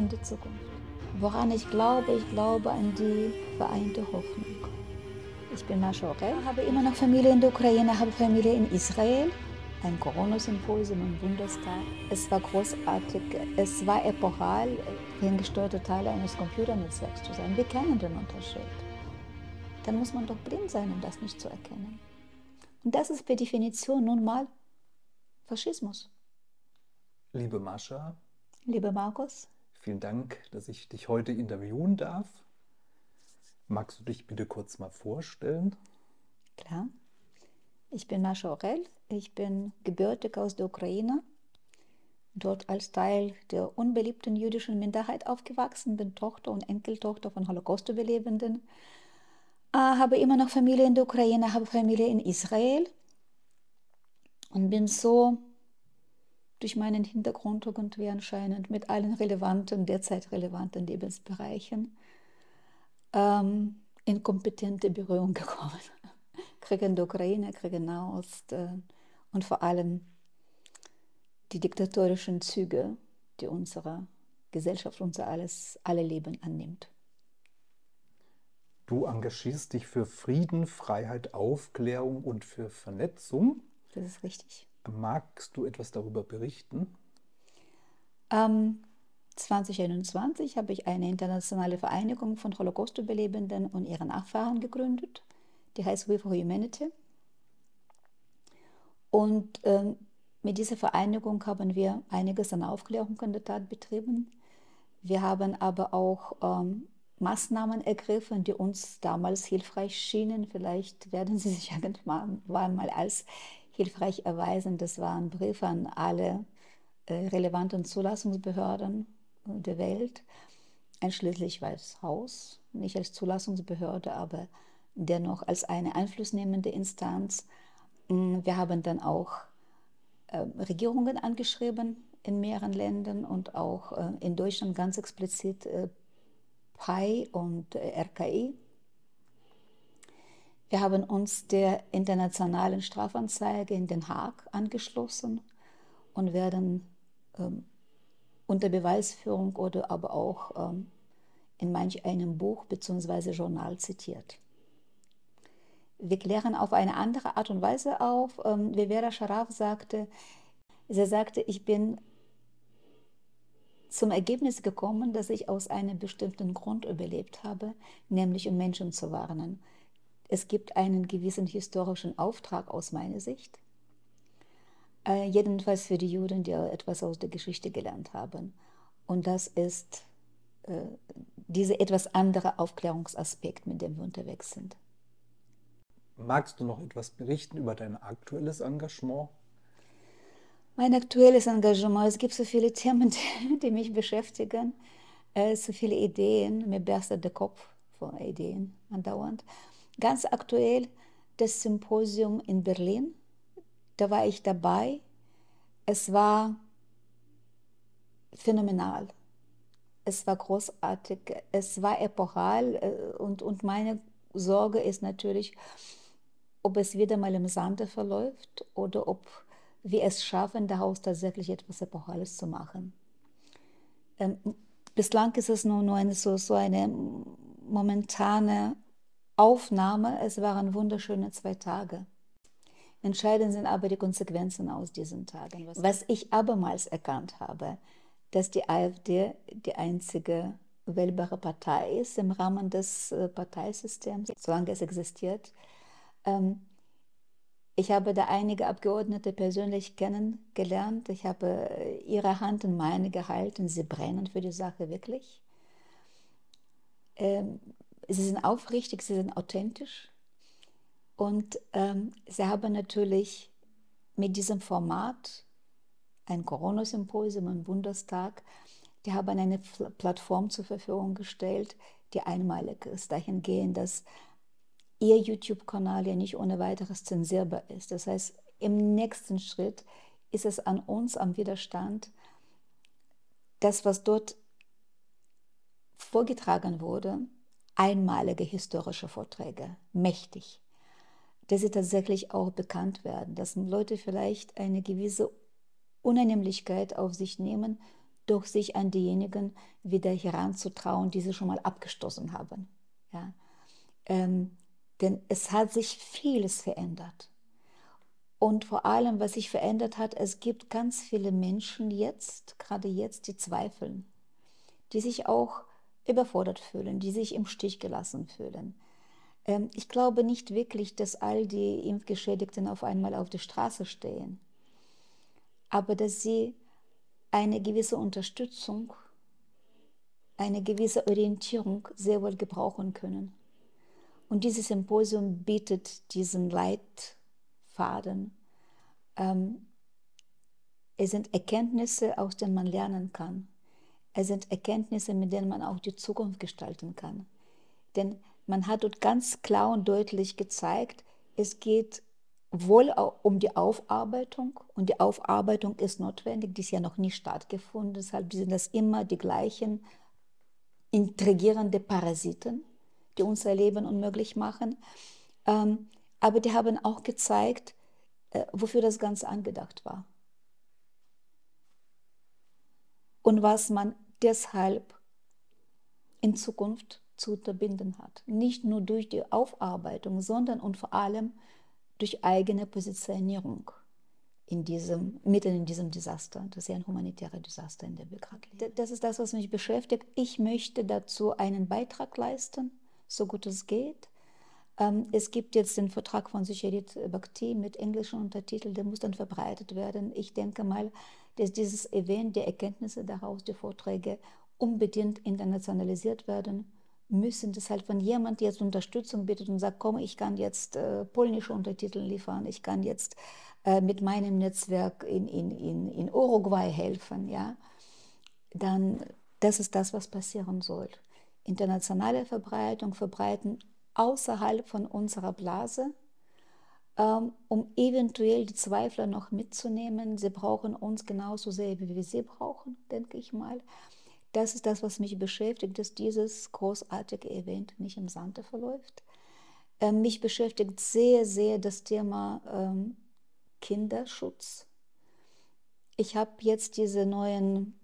die Zukunft. Woran ich glaube, ich glaube an die vereinte Hoffnung. Ich bin Mascha Orel, habe immer noch Familie in der Ukraine, habe Familie in Israel. Ein Corona-Symposium im Bundestag. Es war großartig, es war epochal, ferngesteuerte Teile eines Computernetzwerks zu sein. Wir kennen den Unterschied. Dann muss man doch blind sein, um das nicht zu erkennen. Und das ist per Definition nun mal Faschismus. Liebe Mascha. Liebe Markus. Vielen Dank, dass ich dich heute interviewen darf. Magst du dich bitte kurz mal vorstellen? Klar. Ich bin Mascha Orel. Ich bin gebürtig aus der Ukraine. Dort als Teil der unbeliebten jüdischen Minderheit aufgewachsen, bin Tochter und Enkeltochter von Holocaust-Überlebenden. Äh, habe immer noch Familie in der Ukraine, habe Familie in Israel und bin so durch meinen Hintergrund irgendwie anscheinend mit allen relevanten, derzeit relevanten Lebensbereichen ähm, in kompetente Berührung gekommen. Krieg in der Ukraine, Krieg in Nahost äh, und vor allem die diktatorischen Züge, die unsere Gesellschaft, unser alles, alle Leben annimmt. Du engagierst dich für Frieden, Freiheit, Aufklärung und für Vernetzung. Das ist richtig. Magst du etwas darüber berichten? Ähm, 2021 habe ich eine internationale Vereinigung von Holocaust-Überlebenden und ihren Nachfahren gegründet. Die heißt We for Humanity. Und ähm, mit dieser Vereinigung haben wir einiges an Aufklärung in der Tat betrieben. Wir haben aber auch ähm, Maßnahmen ergriffen, die uns damals hilfreich schienen. Vielleicht werden sie sich irgendwann mal als hilfreich erweisen. Das war ein Brief an alle äh, relevanten Zulassungsbehörden der Welt, einschließlich Weißes Haus, nicht als Zulassungsbehörde, aber dennoch als eine einflussnehmende Instanz. Mm, wir haben dann auch äh, Regierungen angeschrieben in mehreren Ländern und auch äh, in Deutschland ganz explizit äh, PAI und RKI wir haben uns der internationalen Strafanzeige in Den Haag angeschlossen und werden ähm, unter Beweisführung oder aber auch ähm, in manch einem Buch bzw. Journal zitiert. Wir klären auf eine andere Art und Weise auf. Ähm, wie Vera Scharaf sagte, sie sagte, ich bin zum Ergebnis gekommen, dass ich aus einem bestimmten Grund überlebt habe, nämlich um Menschen zu warnen. Es gibt einen gewissen historischen Auftrag aus meiner Sicht. Äh, jedenfalls für die Juden, die etwas aus der Geschichte gelernt haben. Und das ist äh, dieser etwas andere Aufklärungsaspekt, mit dem wir unterwegs sind. Magst du noch etwas berichten über dein aktuelles Engagement? Mein aktuelles Engagement, es gibt so viele Themen, die mich beschäftigen, äh, so viele Ideen, mir berstet der Kopf von Ideen andauernd. Ganz aktuell das Symposium in Berlin. Da war ich dabei. Es war phänomenal. Es war großartig. Es war epochal. Äh, und, und meine Sorge ist natürlich, ob es wieder mal im Sande verläuft oder ob wir es schaffen, daraus tatsächlich etwas Epochales zu machen. Ähm, bislang ist es nur, nur eine, so, so eine momentane Aufnahme, es waren wunderschöne zwei Tage. Entscheidend sind aber die Konsequenzen aus diesen Tagen. Was ich abermals erkannt habe, dass die AfD die einzige wählbare Partei ist im Rahmen des äh, Parteisystems, solange es existiert. Ähm, ich habe da einige Abgeordnete persönlich kennengelernt. Ich habe äh, ihre Hand in meine gehalten. Sie brennen für die Sache wirklich. Sie sind aufrichtig, sie sind authentisch. Und ähm, sie haben natürlich mit diesem Format ein Corona-Symposium im Bundestag, die haben eine Plattform zur Verfügung gestellt, die einmalig ist, dahingehend, dass ihr YouTube-Kanal ja nicht ohne weiteres zensierbar ist. Das heißt, im nächsten Schritt ist es an uns, am Widerstand, das, was dort vorgetragen wurde, einmalige historische Vorträge, mächtig, dass sie tatsächlich auch bekannt werden, dass Leute vielleicht eine gewisse Unannehmlichkeit auf sich nehmen, doch sich an diejenigen wieder heranzutrauen, die sie schon mal abgestoßen haben. Ja? Ähm, denn es hat sich vieles verändert. Und vor allem, was sich verändert hat, es gibt ganz viele Menschen jetzt, gerade jetzt, die zweifeln, die sich auch überfordert fühlen, die sich im Stich gelassen fühlen. Ähm, ich glaube nicht wirklich, dass all die Impfgeschädigten auf einmal auf der Straße stehen, aber dass sie eine gewisse Unterstützung, eine gewisse Orientierung sehr wohl gebrauchen können. Und dieses Symposium bietet diesen Leitfaden. Ähm, es sind Erkenntnisse, aus denen man lernen kann. Es sind Erkenntnisse, mit denen man auch die Zukunft gestalten kann. Denn man hat dort ganz klar und deutlich gezeigt, es geht wohl um die Aufarbeitung und die Aufarbeitung ist notwendig, die ist ja noch nie stattgefunden, deshalb sind das immer die gleichen intrigierende Parasiten, die unser Leben unmöglich machen. Ähm, aber die haben auch gezeigt, äh, wofür das Ganze angedacht war. Und was man deshalb in Zukunft zu unterbinden hat. Nicht nur durch die Aufarbeitung, sondern und vor allem durch eigene Positionierung in diesem, mitten in diesem Desaster. Das ist ja ein humanitäres Desaster, in der wir. Das ist das, was mich beschäftigt. Ich möchte dazu einen Beitrag leisten, so gut es geht. Ähm, es gibt jetzt den Vertrag von Sucharit Bhakti mit englischen Untertiteln, der muss dann verbreitet werden. Ich denke mal, dass dieses Event, die Erkenntnisse daraus, die Vorträge unbedingt internationalisiert werden müssen. Deshalb, wenn jemand jetzt Unterstützung bittet und sagt, komm, ich kann jetzt äh, polnische Untertitel liefern, ich kann jetzt äh, mit meinem Netzwerk in, in, in, in Uruguay helfen, ja, dann das ist das, was passieren soll. Internationale Verbreitung, verbreiten außerhalb von unserer Blase, um eventuell die Zweifler noch mitzunehmen. Sie brauchen uns genauso sehr, wie wir sie brauchen, denke ich mal. Das ist das, was mich beschäftigt, dass dieses großartige Event nicht im Sande verläuft. Ähm, mich beschäftigt sehr, sehr das Thema ähm, Kinderschutz. Ich habe jetzt diese neuen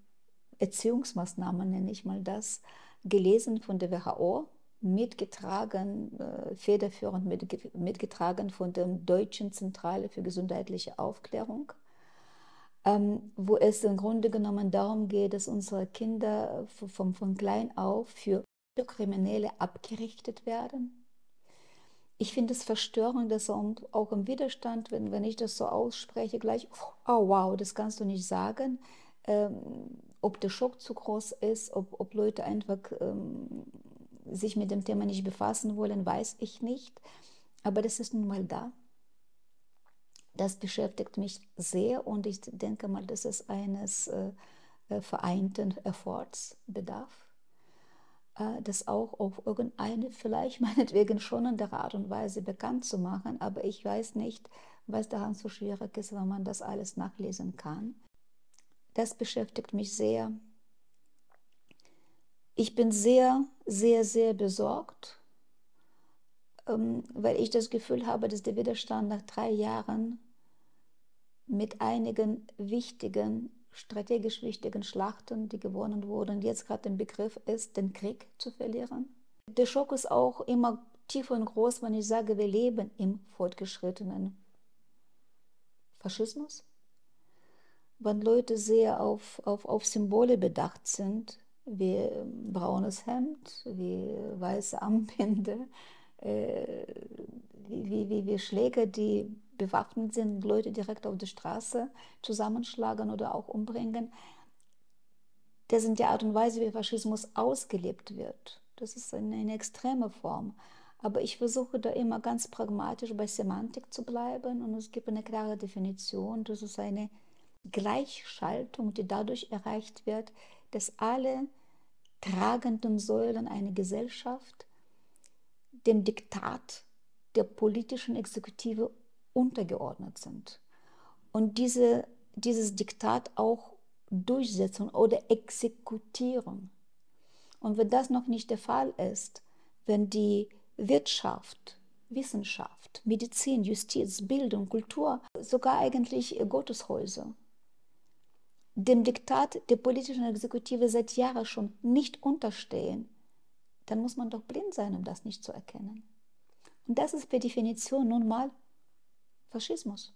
Erziehungsmaßnahmen, nenne ich mal das, gelesen von der WHO, mitgetragen, äh, federführend mitgetragen von der Deutschen Zentrale für gesundheitliche Aufklärung ähm, wo es im Grunde genommen darum geht, dass unsere Kinder von, von klein auf für Kriminelle abgerichtet werden. Ich finde es verstörend, dass auch im Widerstand, wenn, wenn ich das so ausspreche, gleich, oh wow, das kannst du nicht sagen. Ähm, ob der Schock zu groß ist, ob, ob Leute einfach ähm, sich mit dem Thema nicht befassen wollen, weiß ich nicht. Aber das ist nun mal da. Das beschäftigt mich sehr und ich denke mal, dass es eines äh, äh, vereinten Efforts bedarf, äh, das auch auf irgendeine, vielleicht meinetwegen schon in der Art und Weise bekannt zu machen, aber ich weiß nicht, was daran so schwierig ist, wenn man das alles nachlesen kann. Das beschäftigt mich sehr. Ich bin sehr, sehr, sehr besorgt, ähm, weil ich das Gefühl habe, dass der Widerstand nach drei Jahren mit einigen wichtigen, strategisch wichtigen Schlachten, die gewonnen wurden, jetzt gerade im Begriff ist, den Krieg zu verlieren. Der Schock ist auch immer tief und groß, wenn ich sage, wir leben im fortgeschrittenen Faschismus. Wenn Leute sehr auf, auf, auf Symbole bedacht sind, wie braunes Hemd, wie weiße Armbinde, äh, wie, wie, wie Schläger, die bewaffnet sind, Leute direkt auf der Straße zusammenschlagen oder auch umbringen. Das sind die Art und Weise, wie Faschismus ausgelebt wird. Das ist eine, eine extreme Form. Aber ich versuche da immer ganz pragmatisch bei Semantik zu bleiben und es gibt eine klare Definition. Das ist eine Gleichschaltung, die dadurch erreicht wird, dass alle tragenden Säulen einer Gesellschaft dem Diktat der politischen Exekutive untergeordnet sind und diese, dieses Diktat auch durchsetzen oder exekutieren. Und wenn das noch nicht der Fall ist, wenn die Wirtschaft, Wissenschaft, Medizin, Justiz, Bildung, Kultur, sogar eigentlich Gotteshäuser, dem Diktat der politischen Exekutive seit Jahren schon nicht unterstehen, dann muss man doch blind sein, um das nicht zu erkennen. Und das ist per Definition nun mal Faschismus.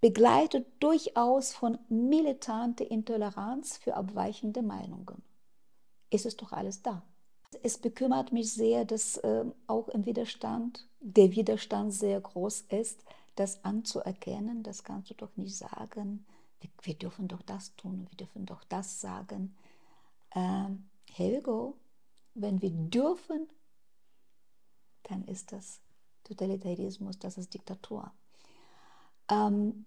Begleitet durchaus von militanter Intoleranz für abweichende Meinungen. Ist es doch alles da. Es bekümmert mich sehr, dass äh, auch im Widerstand der Widerstand sehr groß ist, das anzuerkennen. Das kannst du doch nicht sagen. Wir, wir dürfen doch das tun, wir dürfen doch das sagen. Ähm, here we go. Wenn wir dürfen, dann ist das Totalitarismus, das ist Diktatur. Ähm,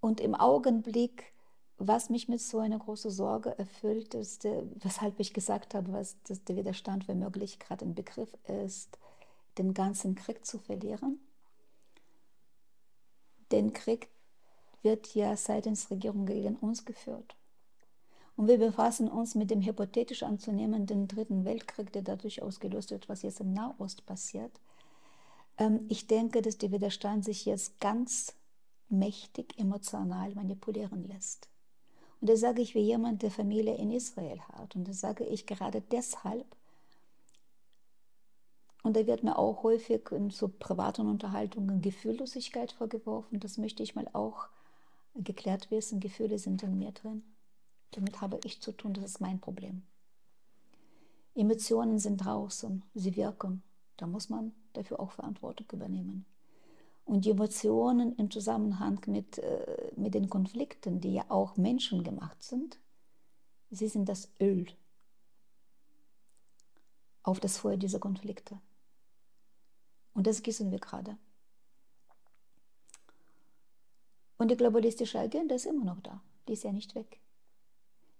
und im Augenblick, was mich mit so einer großen Sorge erfüllt, ist, äh, weshalb ich gesagt habe, was, dass der Widerstand womöglich gerade im Begriff ist, den ganzen Krieg zu verlieren. Den Krieg wird ja seitens Regierung gegen uns geführt. Und wir befassen uns mit dem hypothetisch anzunehmenden Dritten Weltkrieg, der dadurch ausgelöst wird, was jetzt im Nahost passiert. Ähm, ich denke, dass der Widerstand sich jetzt ganz mächtig emotional manipulieren lässt. Und das sage ich wie jemand, der Familie in Israel hat. Und das sage ich gerade deshalb. Und da wird mir auch häufig in so privaten Unterhaltungen Gefühllosigkeit vorgeworfen. Das möchte ich mal auch geklärt wissen. Gefühle sind in mir drin. Damit habe ich zu tun, das ist mein Problem. Emotionen sind draußen, sie wirken. Da muss man dafür auch Verantwortung übernehmen. Und die Emotionen im Zusammenhang mit, äh, mit den Konflikten, die ja auch menschengemacht sind, sie sind das Öl auf das Feuer dieser Konflikte. Und das gießen wir gerade. Und die globalistische Agenda ist immer noch da. Die ist ja nicht weg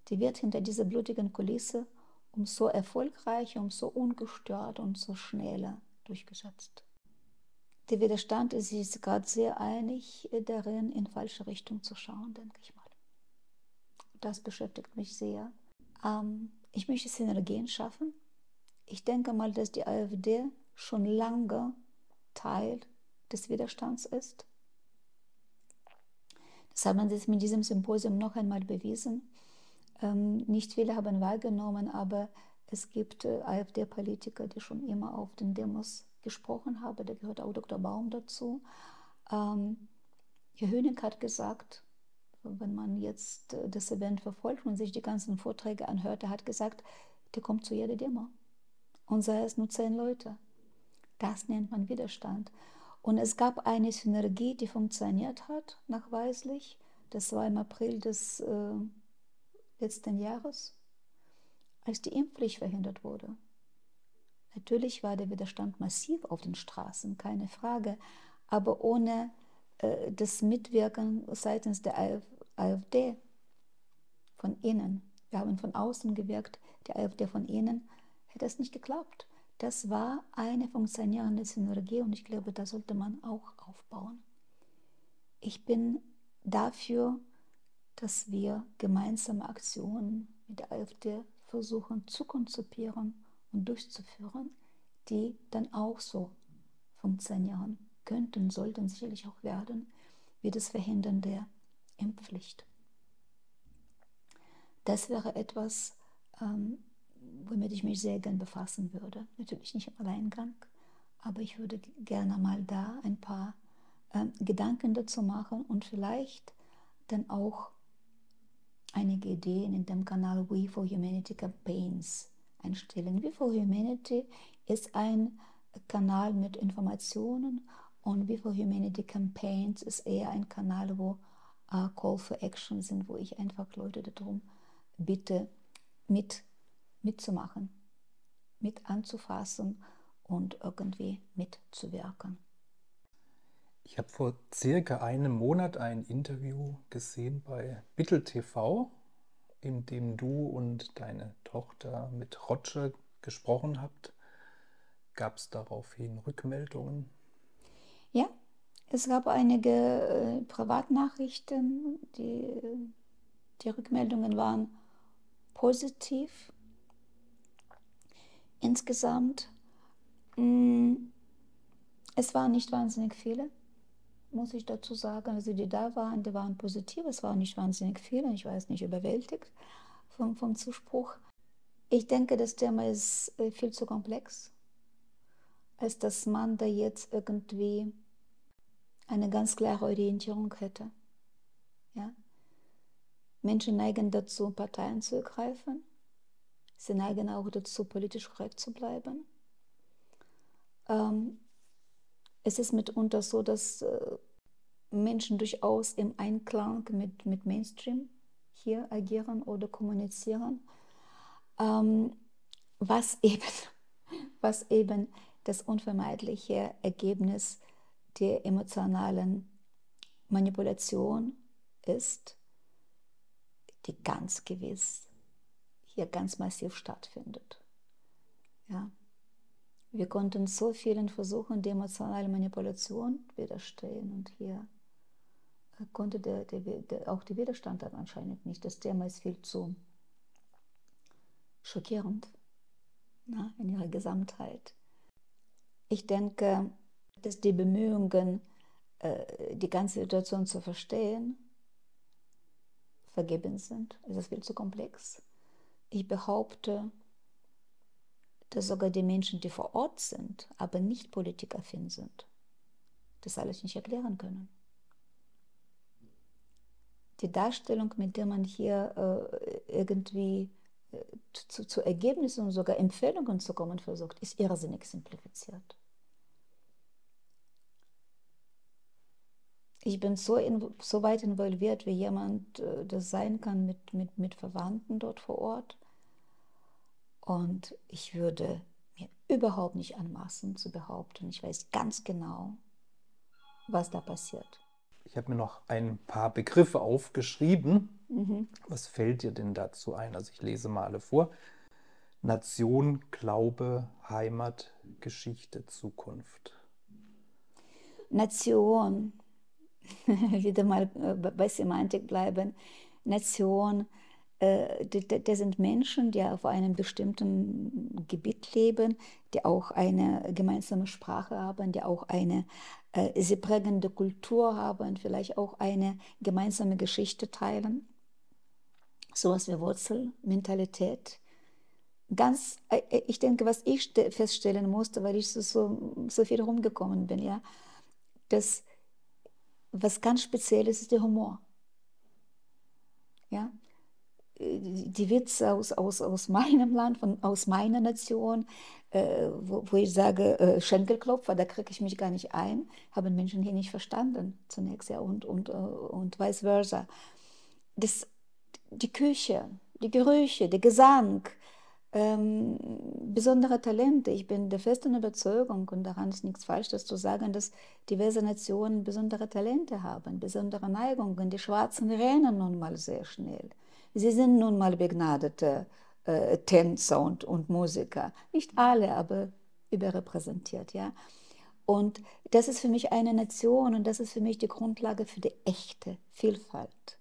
die wird hinter dieser blutigen Kulisse umso erfolgreicher, umso ungestört und so schneller durchgesetzt. Der Widerstand ist sich gerade sehr einig darin, in falsche Richtung zu schauen, denke ich mal. Das beschäftigt mich sehr. Ähm, ich möchte Synergien schaffen. Ich denke mal, dass die AfD schon lange Teil des Widerstands ist. Das haben sie mit diesem Symposium noch einmal bewiesen. Ähm, nicht viele haben wahrgenommen, aber es gibt äh, AfD-Politiker, die schon immer auf den Demos gesprochen haben. Da gehört auch Dr. Baum dazu. Ähm, Herr Hönig hat gesagt, wenn man jetzt äh, das Event verfolgt und sich die ganzen Vorträge anhört, er hat gesagt, der kommt zu jeder Demo. Und sei es nur zehn Leute. Das nennt man Widerstand. Und es gab eine Synergie, die funktioniert hat, nachweislich. Das war im April des äh, letzten Jahres, als die Impfpflicht verhindert wurde. Natürlich war der Widerstand massiv auf den Straßen, keine Frage, aber ohne äh, das Mitwirken seitens der AfD von innen. Wir haben von außen gewirkt, die AfD von innen, hätte es nicht geklappt. Das war eine funktionierende Synergie und ich glaube, da sollte man auch aufbauen. Ich bin dafür, dass wir gemeinsame Aktionen mit der AfD versuchen zu konzipieren und durchzuführen, die dann auch so funktionieren könnten, sollten sicherlich auch werden, wie das Verhindern der Impfpflicht. Das wäre etwas, ähm, womit ich mich sehr gern befassen würde. Natürlich nicht im Alleingang, aber ich würde gerne mal da ein paar ähm, Gedanken dazu machen und vielleicht dann auch einige Ideen in dem Kanal We for Humanity Campaigns einstellen. We for Humanity ist ein Kanal mit Informationen und We for Humanity Campaigns ist eher ein Kanal, wo uh, Call for Action sind, wo ich einfach Leute darum bitte, mit, mitzumachen, mit anzufassen und irgendwie mitzuwirken. Ich habe vor circa einem Monat ein Interview gesehen bei Bittel TV, in dem du und deine Tochter mit Roger gesprochen habt. Gab es daraufhin Rückmeldungen? Ja, es gab einige äh, Privatnachrichten. Die, die Rückmeldungen waren positiv. Insgesamt, mh, mm, es waren nicht wahnsinnig viele muss ich dazu sagen. Also die da waren, die waren positiv. Es waren nicht wahnsinnig viele. Ich war jetzt nicht überwältigt vom, vom Zuspruch. Ich denke, das Thema ist äh, viel zu komplex, als dass man da jetzt irgendwie eine ganz klare Orientierung hätte. Ja? Menschen neigen dazu, Parteien zu ergreifen. Sie neigen auch dazu, politisch korrekt zu bleiben. Ähm, es ist mitunter so, dass äh, Menschen durchaus im Einklang mit, mit Mainstream hier agieren oder kommunizieren, ähm, was, eben, was eben das unvermeidliche Ergebnis der emotionalen Manipulation ist, die ganz gewiss hier ganz massiv stattfindet. Ja. Wir konnten so vielen Versuchen der emotionalen Manipulation widerstehen und hier konnte der, der, der, auch der Widerstand dann anscheinend nicht. Das Thema ist viel zu schockierend na, in ihrer Gesamtheit. Ich denke, dass die Bemühungen, äh, die ganze Situation zu verstehen, vergebens sind. Es ist viel zu komplex. Ich behaupte, dass sogar die Menschen, die vor Ort sind, aber nicht politikaffin sind, das alles nicht erklären können die Darstellung, mit der man hier äh, irgendwie äh, zu, zu, Ergebnissen und sogar Empfehlungen zu kommen versucht, ist irrsinnig simplifiziert. Ich bin so, in, so weit involviert, wie jemand äh, das sein kann mit, mit, mit Verwandten dort vor Ort. Und ich würde mir überhaupt nicht anmaßen zu behaupten, ich weiß ganz genau, was da passiert. Ich habe mir noch ein paar Begriffe aufgeschrieben. Mhm. Was fällt dir denn dazu ein? Also ich lese mal alle vor. Nation, Glaube, Heimat, Geschichte, Zukunft. Nation, wieder mal äh, bei Semantik bleiben. Nation, das sind Menschen, die auf einem bestimmten Gebiet leben, die auch eine gemeinsame Sprache haben, die auch eine äh, sie prägende Kultur haben, vielleicht auch eine gemeinsame Geschichte teilen. Sowas wie Wurzelmentalität. Ganz, äh, äh, ich denke, was ich feststellen musste, weil ich so, so, so viel rumgekommen bin, ja, dass was ganz Spezielles ist der Humor. Ja, die Witze aus, aus, aus meinem Land, von, aus meiner Nation, äh, wo, wo, ich sage, äh, Schenkelklopfer, da kriege ich mich gar nicht ein, haben Menschen hier nicht verstanden zunächst, ja, und, und, äh, und vice versa. Das, die Küche, die Gerüche, der Gesang, ähm, besondere Talente. Ich bin der festen Überzeugung, und daran ist nichts falsch, das zu sagen, dass diverse Nationen besondere Talente haben, besondere Neigungen. Die Schwarzen rennen nun mal sehr schnell. Sie sind nun mal begnadete äh, Tänzer und, und Musiker. Nicht alle, aber überrepräsentiert, ja. Und das ist für mich eine Nation und das ist für mich die Grundlage für die echte Vielfalt.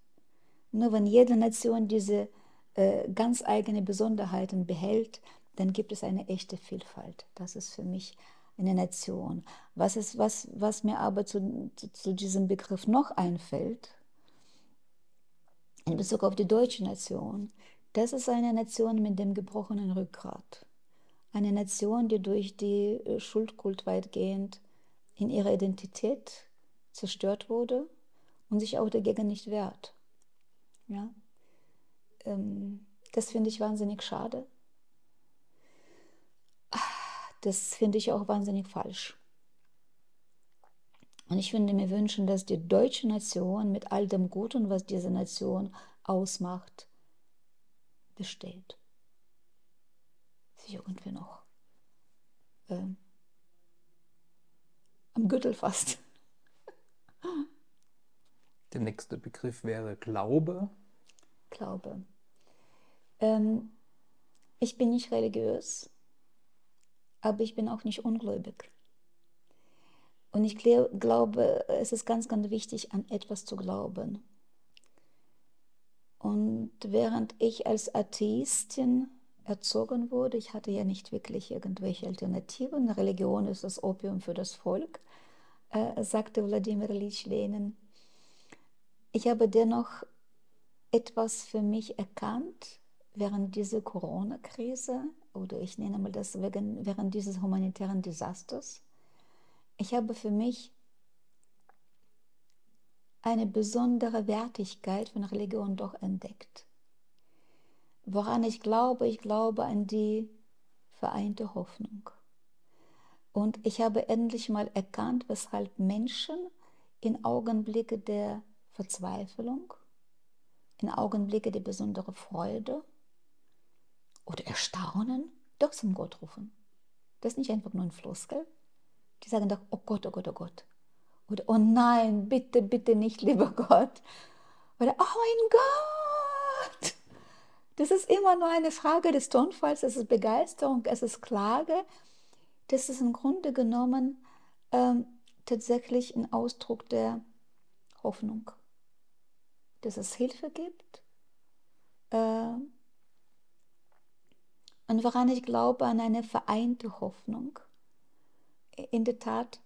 Nur wenn jede Nation diese äh, ganz eigene Besonderheiten behält, dann gibt es eine echte Vielfalt. Das ist für mich eine Nation. Was, ist, was, was mir aber zu, zu, zu diesem Begriff noch einfällt, in Bezug auf die deutsche Nation, das ist eine Nation mit dem gebrochenen Rückgrat. Eine Nation, die durch die äh, Schuldkult weitgehend in ihrer Identität zerstört wurde und sich auch dagegen nicht wehrt. Ja? Ähm, das finde ich wahnsinnig schade. Das finde ich auch wahnsinnig falsch. Und ich würde mir wünschen, dass die deutsche Nation mit all dem Guten, was diese Nation ausmacht, besteht. Sich irgendwie noch ähm, am Gürtel fasst. Der nächste Begriff wäre Glaube. Glaube. Ähm, ich bin nicht religiös, aber ich bin auch nicht ungläubig. Und ich glaube, es ist ganz, ganz wichtig, an etwas zu glauben. Und während ich als Atheistin erzogen wurde, ich hatte ja nicht wirklich irgendwelche Alternativen. Religion ist das Opium für das Volk. äh, sagte Wladimir Ilyich Lenin. Ich habe dennoch etwas für mich erkannt während dieser Corona-Krise oder ich nenne mal das wegen, während dieses humanitären Desasters. Ich habe für mich eine besondere Wertigkeit von Religion doch entdeckt. Woran ich glaube, ich glaube an die vereinte Hoffnung. Und ich habe endlich mal erkannt, weshalb Menschen in Augenblicke der Verzweiflung, in Augenblicke der besonderen Freude oder Erstaunen doch zum Gott rufen. Das ist nicht einfach nur ein Floskel. Die sagen doch, oh Gott, oh Gott, oh Gott. Oder, oh nein, bitte, bitte nicht, lieber Gott. Oder, oh mein Gott. Das ist immer nur eine Frage des Tonfalls, es ist Begeisterung, es ist Klage. Das ist im Grunde genommen ähm, tatsächlich ein Ausdruck der Hoffnung, dass es Hilfe gibt. Äh, und woran ich glaube, an eine vereinte Hoffnung. In der Tat,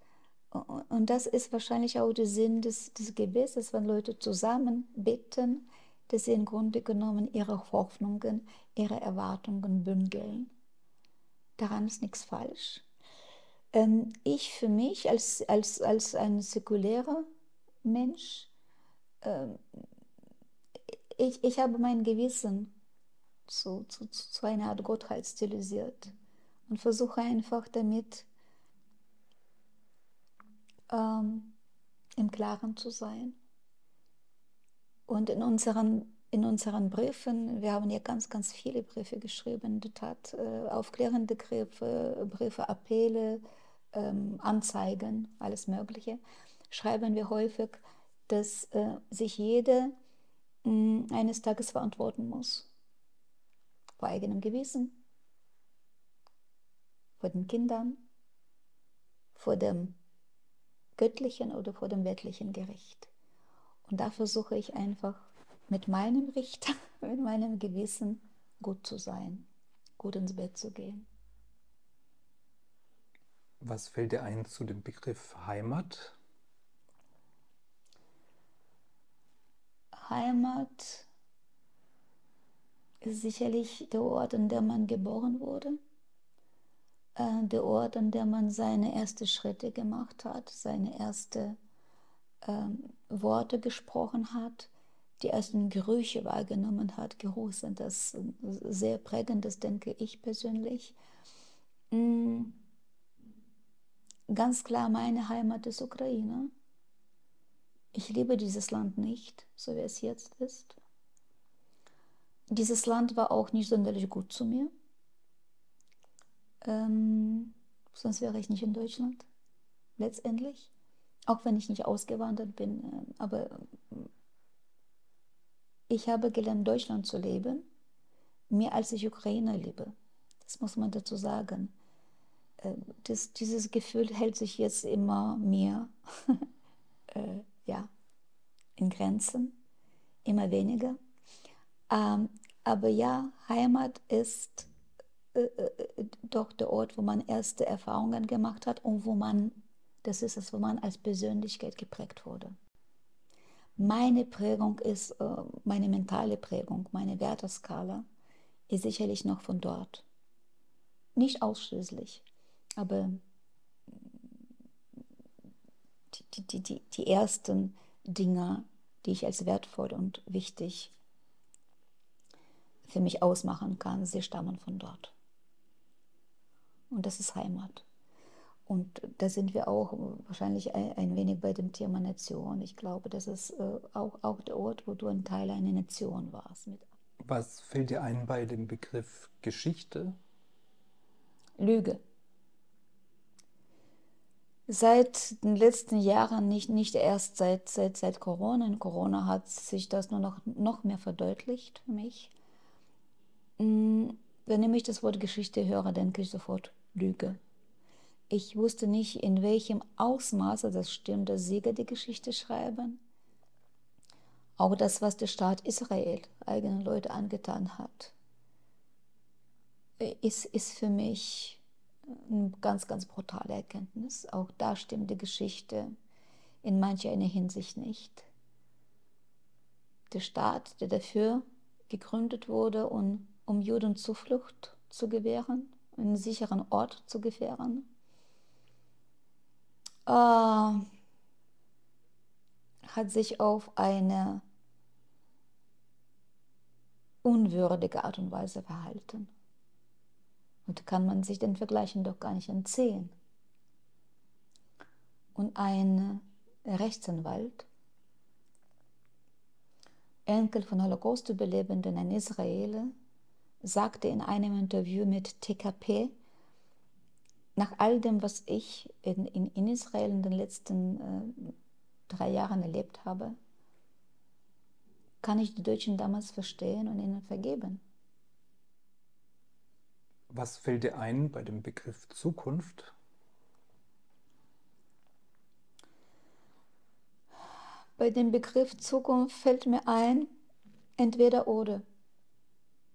und das ist wahrscheinlich auch der Sinn des, des Gebets, wenn Leute zusammen beten, dass sie im Grunde genommen ihre Hoffnungen, ihre Erwartungen bündeln. Daran ist nichts falsch. Ähm, ich für mich als, als, als ein säkulärer Mensch, ähm, ich, ich habe mein Gewissen zu, zu, zu einer Art Gottheit stilisiert und versuche einfach damit ähm, im Klaren zu sein. Und in unseren, in unseren Briefen, wir haben ja ganz, ganz viele Briefe geschrieben, in der Tat, äh, aufklärende Briefe, Briefe, Appelle, ähm, Anzeigen, alles Mögliche, schreiben wir häufig, dass äh, sich jeder mh, eines Tages verantworten muss. Vor eigenem Gewissen, vor den Kindern, vor dem göttlichen oder vor dem weltlichen Gericht. Und da versuche ich einfach mit meinem Richter, mit meinem Gewissen gut zu sein, gut ins Bett zu gehen. Was fällt dir ein zu dem Begriff Heimat? Heimat ist sicherlich der Ort, an dem man geboren wurde äh, der Ort, an dem man seine ersten Schritte gemacht hat, seine ersten ähm, Worte gesprochen hat, die ersten Gerüche wahrgenommen hat. Geruch sind das sehr prägendes, denke ich persönlich. Mhm. Ganz klar, meine Heimat ist Ukraine. Ich liebe dieses Land nicht, so wie es jetzt ist. Dieses Land war auch nicht sonderlich gut zu mir. Ähm, sonst wäre ich nicht in Deutschland, letztendlich. Auch wenn ich nicht ausgewandert bin. Äh, aber äh, ich habe gelernt, Deutschland zu leben, mehr als ich Ukraine liebe. Das muss man dazu sagen. Äh, das, dieses Gefühl hält sich jetzt immer mehr äh, ja, in Grenzen, immer weniger. Ähm, aber ja, Heimat ist doch der Ort, wo man erste Erfahrungen gemacht hat und wo man, das ist es, wo man als Persönlichkeit geprägt wurde. Meine Prägung ist, äh, meine mentale Prägung, meine Werteskala ist sicherlich noch von dort. Nicht ausschließlich, aber die, die, die, die ersten Dinge, die ich als wertvoll und wichtig für mich ausmachen kann, sie stammen von dort. Und das ist Heimat. Und da sind wir auch wahrscheinlich ein, wenig bei dem Thema Nation. Ich glaube, das ist äh, auch, auch der Ort, wo du ein Teil einer Nation warst. Mit. Was fällt dir ein bei dem Begriff Geschichte? Lüge. Seit den letzten Jahren, nicht, nicht erst seit, seit, seit Corona, in Corona hat sich das nur noch, noch mehr verdeutlicht für mich. Mm, wenn ich das Wort Geschichte höre, denke ich sofort Lüge. Ich wusste nicht, in welchem Ausmaße das stimmt, dass Sieger die Geschichte schreiben. Auch das, was der Staat Israel eigenen Leute angetan hat, ist, ist für mich eine ganz, ganz brutale Erkenntnis. Auch da stimmt die Geschichte in mancher Hinsicht nicht. Der Staat, der dafür gegründet wurde, um, um Juden Zuflucht zu gewähren, einen sicheren Ort zu gewähren, äh, hat sich auf eine unwürdige Art und Weise verhalten. Und kann man sich den Vergleichen doch gar nicht entziehen. Und ein Rechtsanwalt, Enkel von Holocaust-Überlebenden in Israel, sagte in einem Interview mit TKP, nach all dem, was ich in, in, Israel in den letzten äh, drei Jahren erlebt habe, kann ich die Deutschen damals verstehen und ihnen vergeben. Was fällt dir ein bei dem Begriff Zukunft? Bei dem Begriff Zukunft fällt mir ein, entweder oder.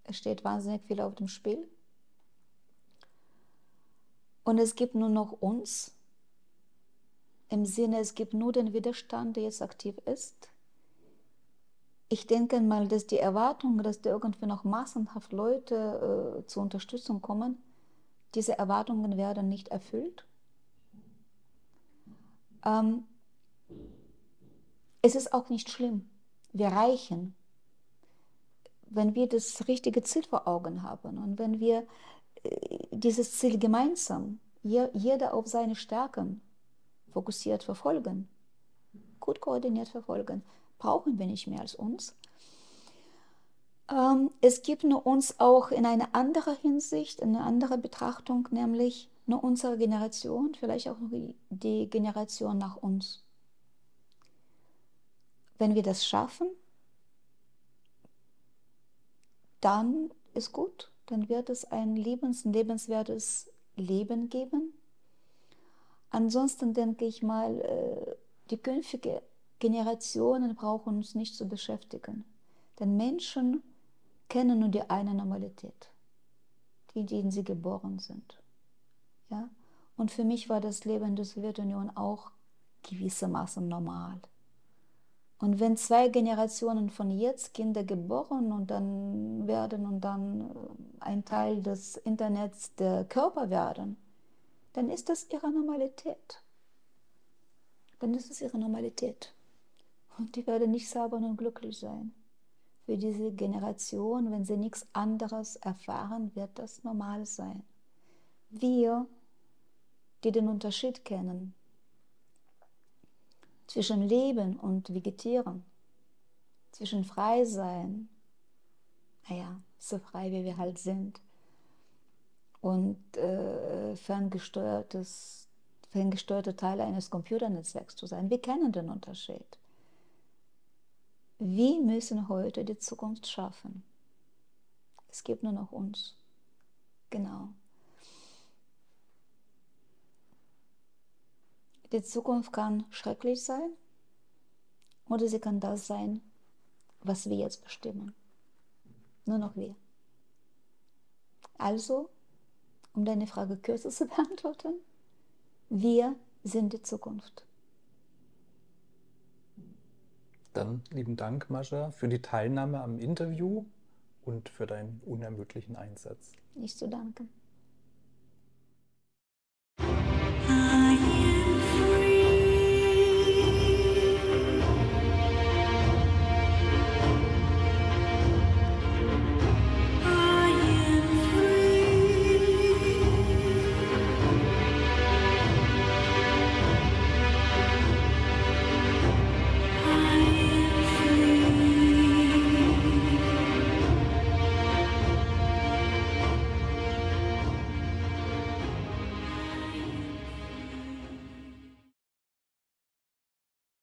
Es steht wahnsinnig viel auf dem Spiel. Und es gibt nur noch uns. Im Sinne, es gibt nur den Widerstand, der jetzt aktiv ist ich denke mal, dass die Erwartung, dass da irgendwie noch massenhaft Leute äh, zur Unterstützung kommen, diese Erwartungen werden nicht erfüllt. Ähm, es ist auch nicht schlimm. Wir reichen, wenn wir das richtige Ziel vor Augen haben und wenn wir äh, dieses Ziel gemeinsam, je, jeder auf seine Stärken fokussiert verfolgen, gut koordiniert verfolgen, brauchen wir nicht mehr als uns. Ähm, es gibt nur uns auch in einer anderen Hinsicht, in einer anderen Betrachtung, nämlich nur unsere Generation, vielleicht auch die Generation nach uns. Wenn wir das schaffen, dann ist gut, dann wird es ein lebens, lebenswertes Leben geben. Ansonsten denke ich mal, äh, die künftige Generationen brauchen uns nicht zu beschäftigen. Denn Menschen kennen nur die eine Normalität, die, in denen sie geboren sind. Ja? Und für mich war das Leben in der Sowjetunion auch gewissermaßen normal. Und wenn zwei Generationen von jetzt Kinder geboren und dann werden und dann äh, ein Teil des Internets der Körper werden, dann ist das ihre Normalität. Dann ist es ihre Normalität. Und die werden nicht sauber und glücklich sein. Für diese Generation, wenn sie nichts anderes erfahren, wird das normal sein. Wir, die den Unterschied kennen zwischen Leben und Vegetieren, zwischen frei sein, naja, so frei wie wir halt sind, und äh, ferngesteuertes, ferngesteuerte Teile eines Computernetzwerks zu sein. Wir kennen den Unterschied. Wir müssen heute die Zukunft schaffen. Es gibt nur noch uns. Genau. Die Zukunft kann schrecklich sein oder sie kann das sein, was wir jetzt bestimmen. Nur noch wir. Also, um deine Frage kürzer zu beantworten, wir sind die Zukunft. Dann lieben Dank, Mascha, für die Teilnahme am Interview und für deinen unermüdlichen Einsatz. Nicht zu danken.